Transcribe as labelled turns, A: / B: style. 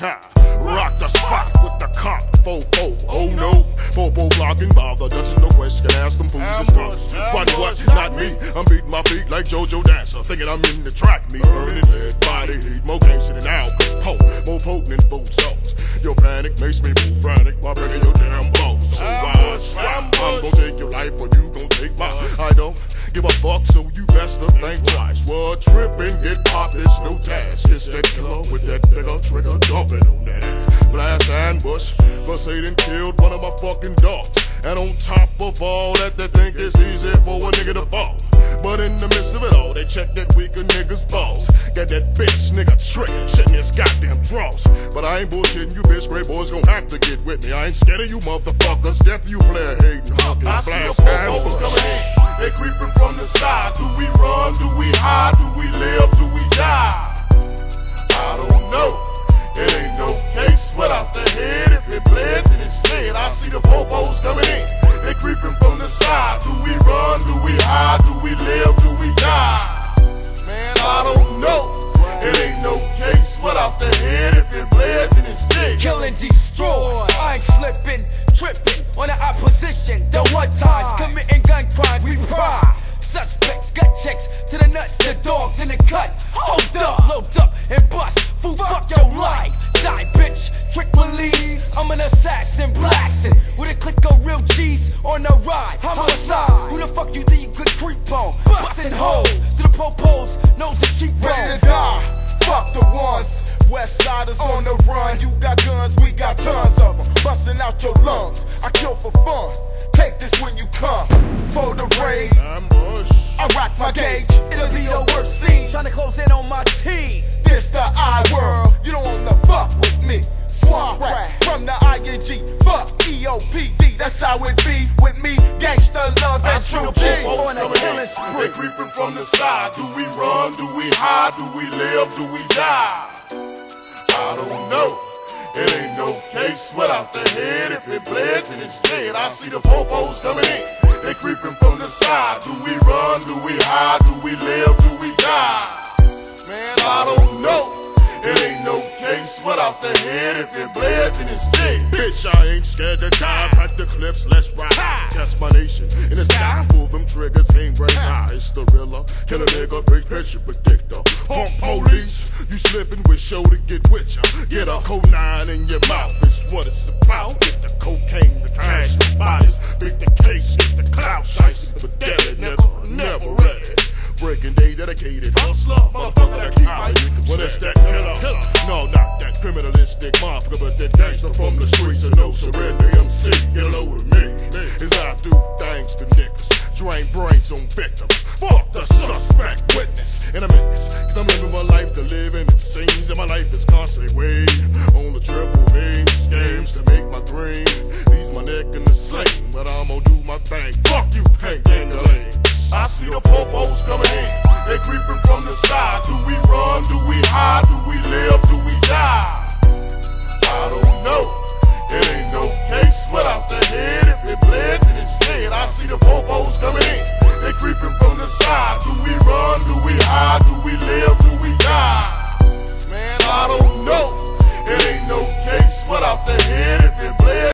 A: Ha! Rock the spot with the cop, fofo. Oh no, Popo blocking Bob the Dutch, no question. Ask him who's this But what? Not me. I'm beating my feet like JoJo Dancer, thinking I'm in the track meet, burning lead, body heat, more gangster than Al Capone, more potent than food sauce. Your panic makes me move frantic while breaking your damn bones. So why I'm gonna take your life or you gonna take mine. I don't give a fuck, so you best to think twice. What tripping, get popped, it's no task. It's that killer with that bigger trigger jumping on that ass. Blast ambush, they done killed one of my fucking dogs. And on top of all that, they think it's easy for a nigga to fall. But in the midst of it all, they check that weaker nigga's balls. Got that bitch nigga trick, shitting his goddamn draws. But I ain't bullshitting you, bitch. Great boys gon' have to get with me. I ain't scared of you motherfuckers. Death you player hating see Blast ambush. coming in.
B: They creeping from the side. Do we run? Do we hide? Do we Do we run? Do we hide? Do we live? Do we die? Man, I don't know. It ain't no case without the head. If it bled, then it's dead. kill and
C: destroy. I ain't slipping, tripping on the opposition. The one times committing gun crimes, we pride. Suspects, gut checks to the nuts, the dogs in the cut. Hold up, load up and bust. Fool, fuck your life. Die, bitch. Trick believe I'm an assassin, blasting with a click of real G's on the ride. Could creep on? Busting holes through the popos, nose and cheekbones. Ready to
D: die. Fuck the ones. West Siders on the run. You got guns, we got tons of them. Busting out your lungs. I kill for fun. Take this when you come. For the raid.
B: Ambush.
D: I rock my gauge. It'll be the worst
C: scene. Trying to close in on my team.
D: This the I world. You don't wanna fuck with me. Swamp rat from the ING. Fuck EOPD. That's how it be with me. Gangsta love I and true G. popos on a
B: killing in. spree. They creeping from the side. Do we run? Do we hide? Do we live? Do we die? I don't know. It ain't no case without the head. If it bled, then it's dead. I see the popos coming in. They creeping from the side. Do we run? Do we hide? Do we live? Do we die? Man, I don't know. It ain't no case without the head. If it bled, then it's dead. Bitch,
A: I ain't scared to die. Pack the clips, let's ride. That's my nation. In the sky, pull them triggers, Kill a nigga, big picture predictor. Pump police, you slipping with show to get with ya. Get a cold nine in your mouth, it's what it's about. Get the cocaine, the cash, the bodies. Big the case, get the clout, shiesty, but dead, nigga. Never ready. Breaking day dedicated hustler, motherfucker that keep my What is that killer? No, not that criminalistic motherfucker, but that gangster from the streets of no surrender. MC, get load of me. As I do things to niggas, drain brains on victims. Fuck the in a mess. Cause I'm living my life to live and it seems that my life is constantly weighed on the triple beam. Schemes to make my dream. These my neck in the sling, but I'ma do my thing. Fuck you, Hank Gangaling. I
B: see the popos coming in. They creeping from the side. Do we run? Do we hide?